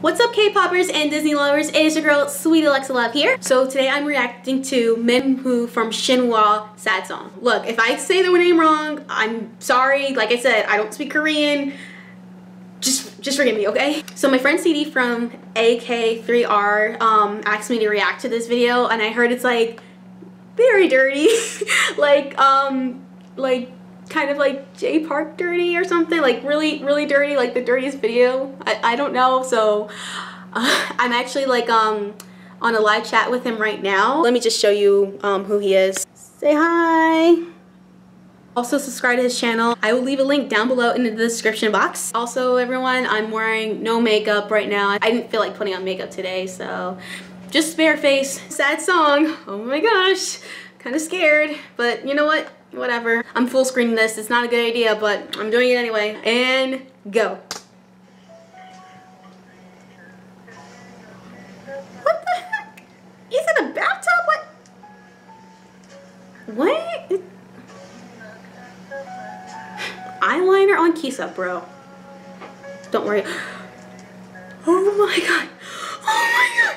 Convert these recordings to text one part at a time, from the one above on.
What's up K-poppers and Disney lovers? It is your girl Sweet Alexa Love here. So today I'm reacting to Minwoo from Shinhwa Sad Song. Look, if I say the name wrong, I'm sorry. Like I said, I don't speak Korean. Just just forgive me, okay? So my friend CD from AK3R um, asked me to react to this video and I heard it's like very dirty. like um like kind of like Jay Park dirty or something like really really dirty like the dirtiest video. I, I don't know so uh, I'm actually like um on a live chat with him right now. Let me just show you um, who he is. Say hi. Also subscribe to his channel. I will leave a link down below in the description box. Also everyone I'm wearing no makeup right now. I didn't feel like putting on makeup today so just bare face. Sad song. Oh my gosh kind of scared but you know what whatever. I'm full screening this. It's not a good idea, but I'm doing it anyway. And go. What the heck? He's in a bathtub? What? What? Eyeliner on Kisa, bro. Don't worry. Oh my god. Oh my god.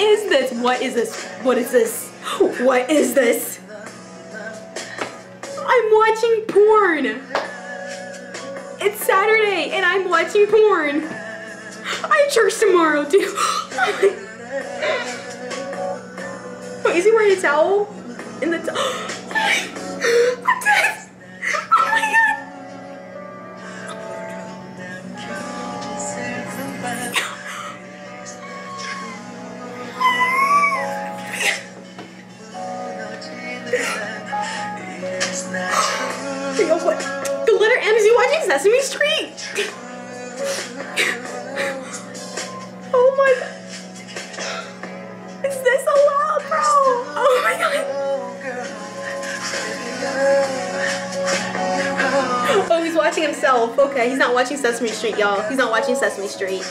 is this? What is this? What is this? What is this? I'm watching porn. It's Saturday and I'm watching porn. I church tomorrow too. Wait, is he wearing a towel? In the towel? Okay, he's not watching Sesame Street, y'all. He's not watching Sesame Street.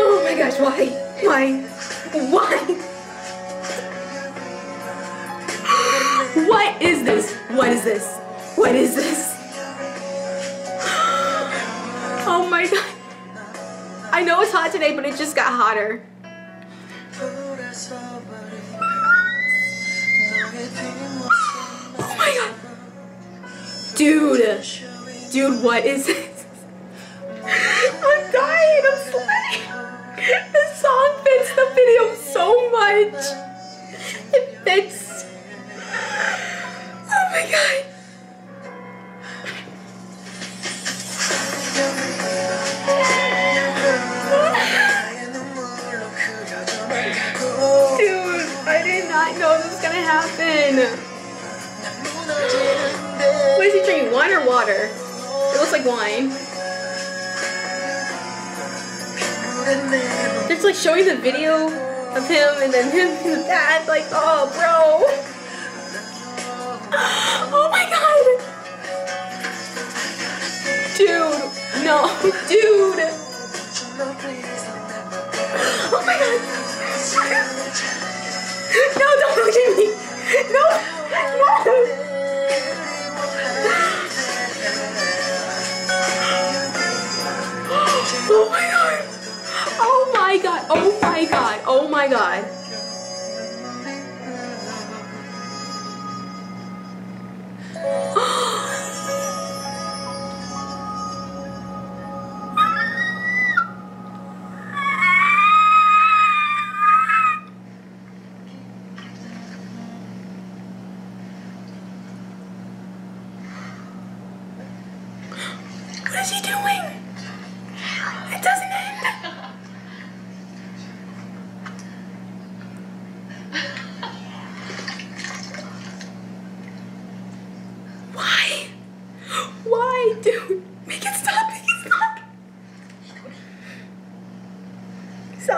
Oh my gosh, why? Why? Why? What is this? What is this? What is this? Oh my god. I know it's hot today, but it just got hotter. My god. Dude. Dude, what is this? I'm dying. I'm sweating. This song fits the video so much. It fits Oh my god. Dude, I did not know this was gonna happen. Is he drinking? Wine or water? It looks like wine. It's like showing the video of him and then him in the bath, like, oh, bro.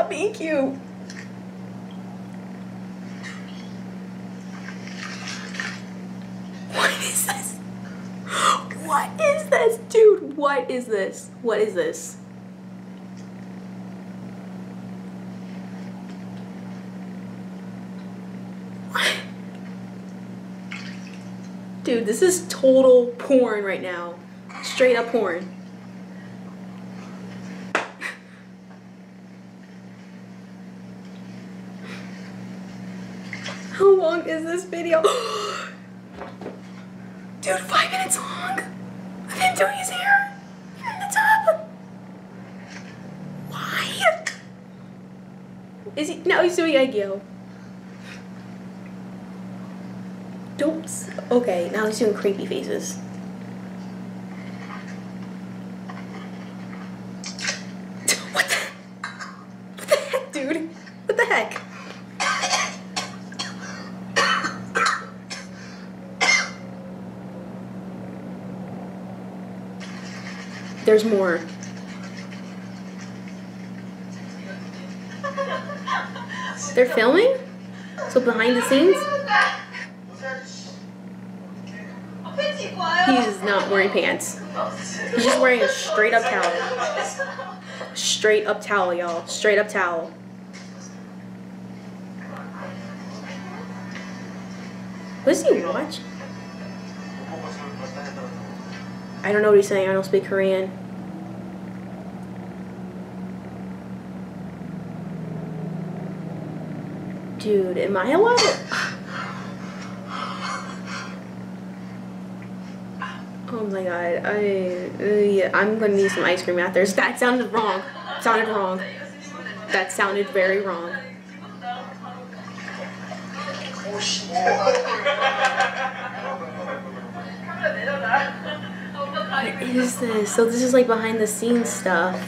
Stop being cute. What is this? What is this? Dude, what is this? What is this? Dude, this is total porn right now. Straight up porn. Long is this video? Dude, five minutes long. Him doing his hair in the tub. Why? Is he now he's doing aegyo. Don't okay, now he's doing creepy faces. What the What the heck, dude? What the heck? There's more. They're filming? So behind the scenes? He's not wearing pants. He's just wearing a straight up towel. Straight up towel, y'all. Straight up towel. What is he watching? I don't know what he's saying. I don't speak Korean. Dude, am I allowed? Oh my god, I, uh, yeah, I'm gonna need some ice cream after. That sounded wrong. Sounded wrong. That sounded very wrong. Is this? So this is like behind the scenes stuff.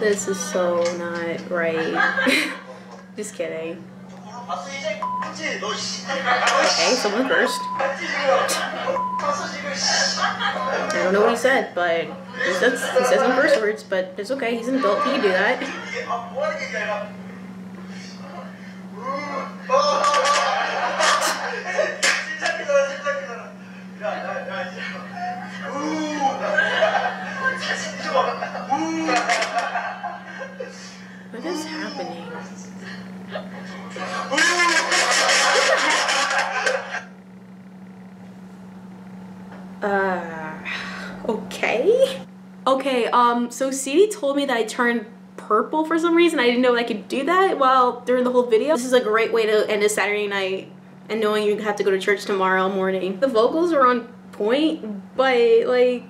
This is so not right. Just kidding. Okay, someone first. I don't know what he said, but he says, he says some curse words, but it's okay. He's an adult. He can do that. Okay. Um, so CD told me that I turned purple for some reason. I didn't know I could do that while during the whole video. This is a great way to end a Saturday night and knowing you have to go to church tomorrow morning. The vocals are on point, but like,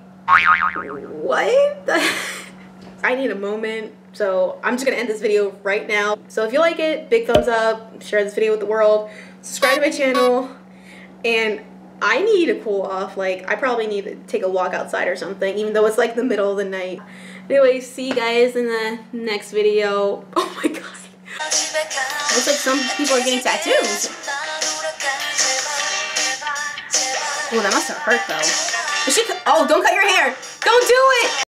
what? I need a moment. So I'm just gonna end this video right now. So if you like it, big thumbs up, share this video with the world, subscribe to my channel, and I need to cool off. Like, I probably need to take a walk outside or something, even though it's like the middle of the night. Anyway, see you guys in the next video. Oh my god. Looks like some people are getting tattoos. Well, that must have hurt though. She, oh, don't cut your hair. Don't do it.